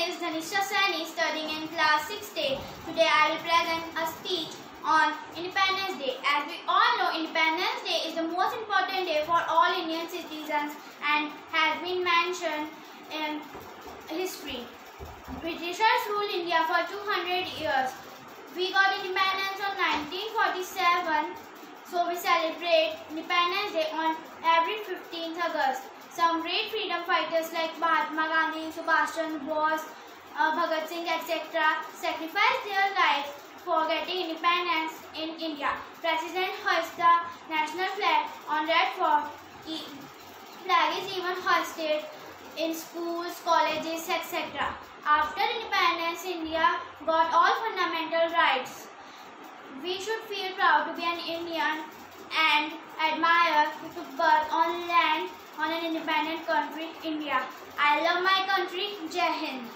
name is Dhanistha Sani, studying in class 6A. Today I will present a speech on Independence Day. As we all know, Independence Day is the most important day for all Indian citizens and has been mentioned in history. Britishers ruled India for 200 years. We got independence on 1947, so we celebrate Independence Day on every 15th August. Some great freedom fighters like Mahatma Gandhi, Subhash Chandra Bose, uh, Bhagat Singh, etc. sacrificed their lives for getting independence in India. President hoists the national flag on Red Fort. E flag is even hoisted in schools, colleges, etc. After independence, India got all fundamental rights. We should feel proud to be an Indian and admire independent country, India. I love my country. Jai Hind.